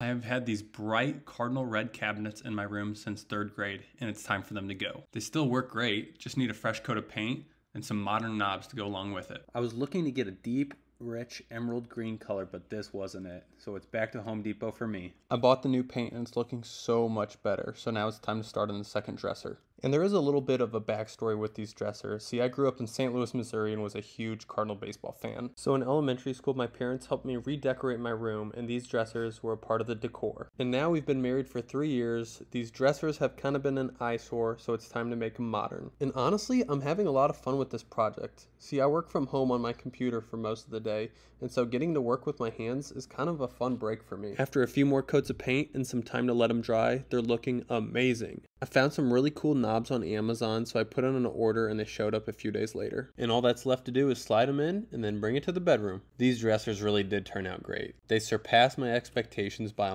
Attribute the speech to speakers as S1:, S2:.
S1: I have had these bright cardinal red cabinets in my room since third grade, and it's time for them to go. They still work great, just need a fresh coat of paint and some modern knobs to go along with it. I was looking to get a deep, rich emerald green color, but this wasn't it. So it's back to Home Depot for me. I bought the new paint and it's looking so much better. So now it's time to start on the second dresser. And there is a little bit of a backstory with these dressers. See, I grew up in St. Louis, Missouri, and was a huge Cardinal baseball fan. So in elementary school, my parents helped me redecorate my room, and these dressers were a part of the decor. And now we've been married for three years. These dressers have kind of been an eyesore, so it's time to make them modern. And honestly, I'm having a lot of fun with this project. See, I work from home on my computer for most of the day, and so getting to work with my hands is kind of a fun break for me. After a few more coats of paint and some time to let them dry, they're looking amazing. I found some really cool knobs on Amazon, so I put in an order and they showed up a few days later. And all that's left to do is slide them in and then bring it to the bedroom. These dressers really did turn out great. They surpassed my expectations by a